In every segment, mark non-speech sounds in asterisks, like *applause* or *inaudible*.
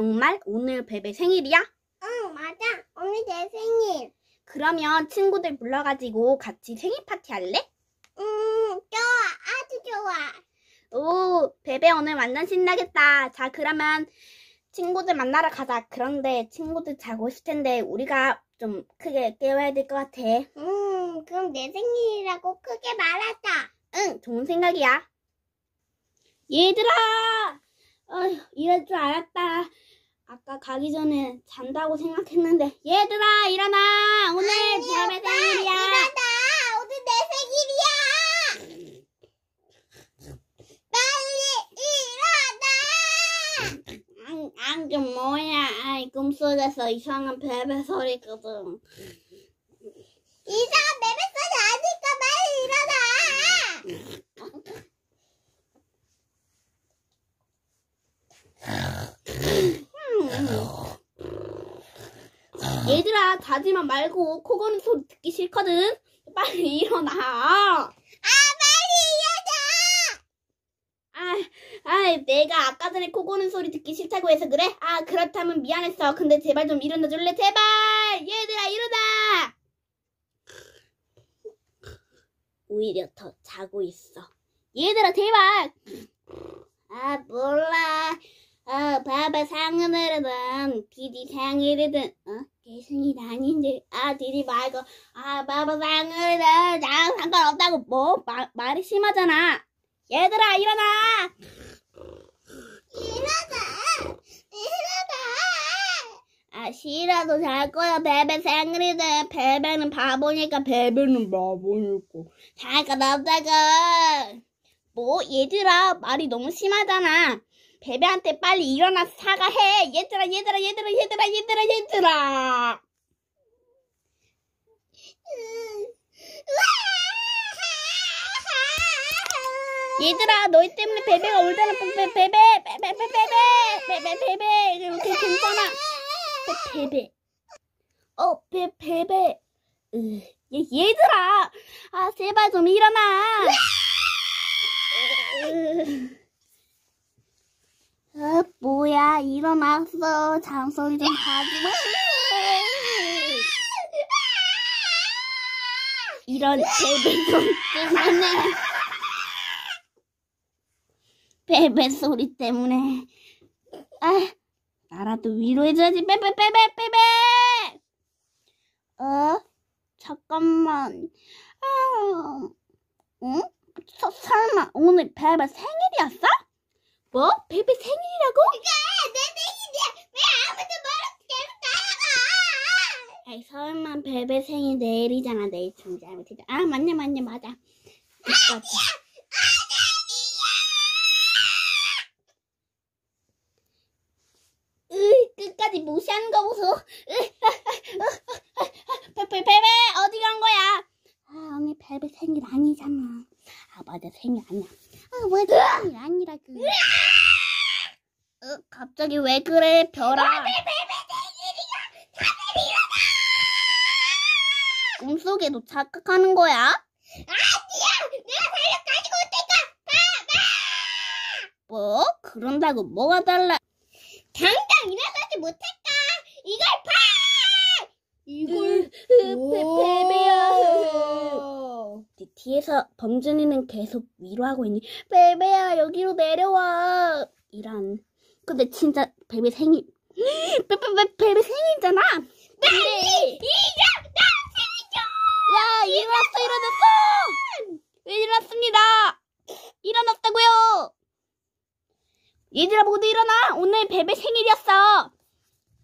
정말 오늘 베베 생일이야? 응, 맞아. 오늘 내 생일. 그러면 친구들 불러가지고 같이 생일 파티 할래? 음, 좋아. 아주 좋아. 오, 베베 오늘 완전 신나겠다. 자, 그러면 친구들 만나러 가자. 그런데 친구들 자고 있을 텐데 우리가 좀 크게 깨워야 될 것 같아. 음, 그럼 내 생일이라고 크게 말하자. 응, 좋은 생각이야. 얘들아! 어휴, 이럴 줄 알았다. 아까 가기 전에 잔다고 생각했는데. 얘들아, 일어나! 오늘 베베 생일이야! 일어나! 오늘 내 생일이야! 빨리 일어나! 안, 안, 좀 뭐야. 아이, 꿈속에서 이상한 베베 소리거든. 이상한 베베 소리 아니까 빨리 일어나! *laughs* 자지만 말고 코 고는 소리 듣기 싫거든. 빨리 일어나. 아, 빨리 일어나! 아, 아, 내가 아까 전에 코 고는 소리 듣기 싫다고 해서 그래? 아, 그렇다면 미안했어. 근데 제발 좀 일어나 줄래? 제발! 얘들아, 일어나! 오히려 더 자고 있어. 얘들아, 제발! 아, 몰라. 아, 봐봐, 상은이든, 디디 생일이든, 어? 내 생일 아닌데, 아, 디디 말고, 아, 봐봐, 상은이든, 나랑 상관없다고, 뭐? 마, 말이 심하잖아. 얘들아, 일어나! 일어나! 일어나! 아, 싫어도 잘 거야. 베베 생일이데. 베베는 바보니까 베베는 바보니까. 잠깐 놨다가. 뭐, 얘들아, 말이 너무 심하잖아. 베베한테 빨리 일어나서 사과해. 얘들아, 얘들아, 얘들아, 얘들아, 얘들아, 얘들아. 얘들아, 너희 때문에 베베가 울잖아. 베베, 베베, 베베, 베베, 베베, 베베. 이렇게 괜찮아. 베- 베베. 어, 베, 베베. 으, 얘, 얘들아. 아, 제발 좀 일어나. 으. 아, 뭐야. 일어났어. 잠소리 좀 하지 마. 이런 베베 소리 때문에. 베베 소리 때문에. 아, 나라도 위로해줘야지. 빼빼, 빼빼, 빼빼! 어? 잠깐만. 아, 응? 서, 설마, 오늘 베베 생일이었어? 뭐? 베베 생일이라고? 내 생일이야! 왜 아무도 모르고 계속 나가! 아이, 베베 생일 내일이잖아. 내일 좀 잘못했다. 아, 맞네, 맞네, 맞아. 그거지. 으이, 끝까지 무시하는 거 보소. 베베, 베베, 어디 간 거야? 아, 오늘 베베 생일 아니잖아. 아, 맞아, 생일 아니야. 아, 맞아, 생일 아니라고. 어, 갑자기 왜 그래, 별아? 속에도 착각하는 거야? 아 니야! 내가 달력 가지고 올 테니까! 뭐? 그런다고 뭐가 달라? 당장 일어나지 못할까? 이걸 파! 이걸 베베야. 네 뒤에서 범준이는 계속 위로하고 있니? 베베야 여기로 내려와. 이런. 근데 진짜 베베 생일. *gasps* 베베 베베 생일이잖아. 빨리! 이겨! 야 일어났어 일어났어. 왜 일어났습니다. 일어났다고요. 얘들아 모두 일어나. 오늘 베베 생일이었어.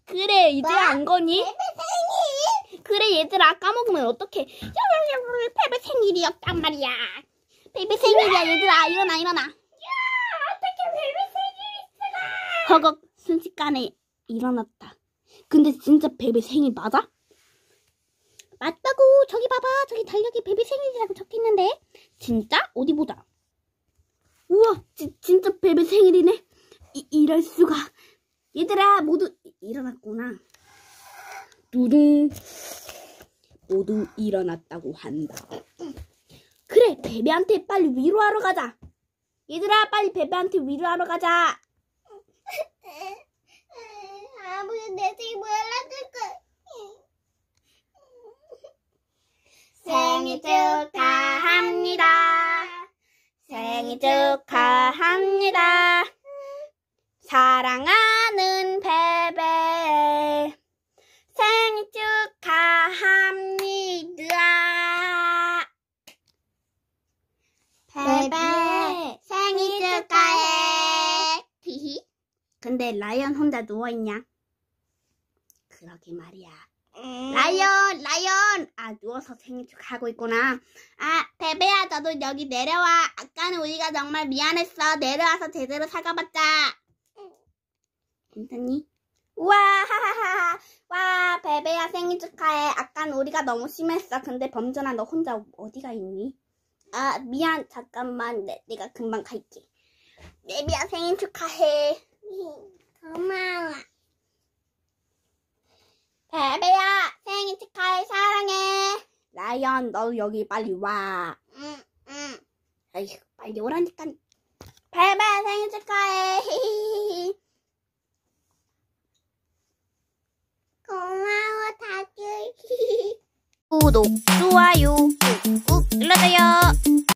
그래 이제 뭐? 안 거니? 베베 생일! 그래 얘들아 까먹으면 어떡해 베베 생일이었단 말이야 베베 생일이야 얘들아 일어나 일어나 어떻게 베베 생일이 허걱 순식간에 일어났다 근데 진짜 베베 생일 맞아? 저기 봐봐. 저기 달력에 베베 생일이라고 적혀있는데. 진짜? 어디 보자 우와 지, 진짜 베베 생일이네. 이, 이럴 수가. 얘들아 모두 이- 일어났구나. 두둥. 모두 일어났다고 한다. 그래 베베한테 빨리 위로하러 가자. 얘들아 빨리 베베한테 위로하러 가자 아버지 내 생일 몰라줄 거. 생일 축하합니다. 생일 축하합니다. 사랑하는 베베 생일 축하합니다. 베베 생일 축하해. *laughs* 근데 라이언 혼자 누워있냐? 그러게 말이야. 라이언, 라이언! 아, 누워서 생일 축하하고 있구나. 아, 베베야, 너도 여기 내려와. 아까는 우리가 정말 미안했어. 내려와서 제대로 사과받자. 괜찮니? 우와, 하하하. 와, 베베야 생일 축하해. 아까는 우리가 너무 심했어. 근데 범준아, 너 혼자 어디가 있니? 아, 미안. 잠깐만. 내, 내가 금방 갈게. 베베야 생일 축하해. 고마워. 베베야 생일 축하해. 사랑해. 라이언, 너 여기 빨리 와. 응, 응. 아휴, 빨리 오라니까. 베베 생일 축하해. *laughs* 고마워, 다들. *laughs* 구독, 좋아요 꾹꾹 눌러줘요.